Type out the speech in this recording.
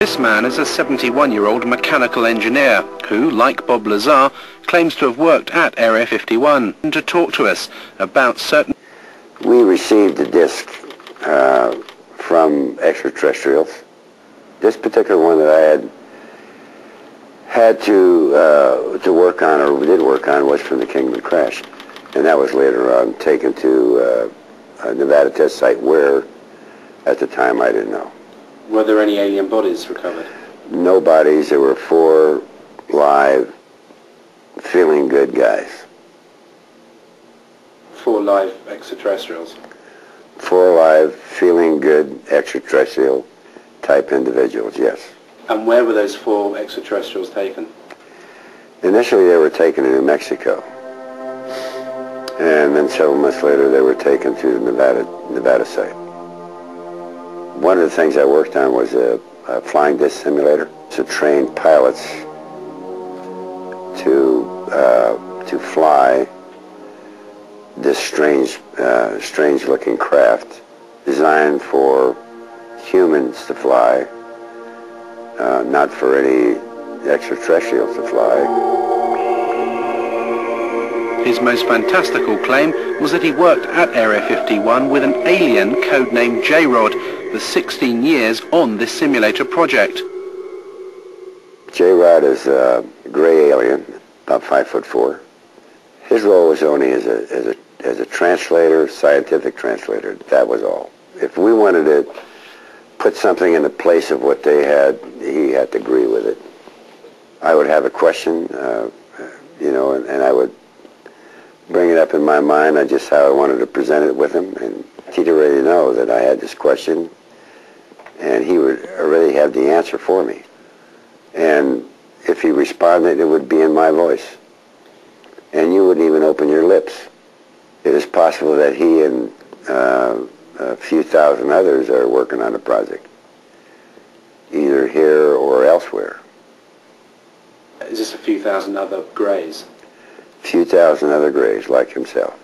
This man is a 71-year-old mechanical engineer who, like Bob Lazar, claims to have worked at Area 51 and to talk to us about certain... We received a disc uh, from extraterrestrials. This particular one that I had had to uh, to work on or did work on was from the Kingman crash, and that was later on taken to uh, a Nevada test site where, at the time, I didn't know. Were there any alien bodies recovered? No bodies. There were four live, feeling good guys. Four live extraterrestrials? Four live, feeling good extraterrestrial type individuals, yes. And where were those four extraterrestrials taken? Initially they were taken to New Mexico. And then several months later they were taken to the Nevada, Nevada site. One of the things I worked on was a, a flying disc simulator to train pilots to, uh, to fly this strange, uh, strange looking craft designed for humans to fly, uh, not for any extraterrestrials to fly. His most fantastical claim was that he worked at Area 51 with an alien codenamed J-Rod for 16 years on this simulator project. J-Rod is a gray alien, about five foot four. His role was only as a, as a, as a translator, scientific translator. That was all. If we wanted to put something in the place of what they had, he had to agree with it. I would have a question, uh, you know, and, and I would bring it up in my mind on just how I wanted to present it with him. And he'd already know that I had this question, and he would already have the answer for me. And if he responded, it would be in my voice. And you wouldn't even open your lips. It is possible that he and uh, a few thousand others are working on a project, either here or elsewhere. Is this a few thousand other greys? A few thousand other grays like himself.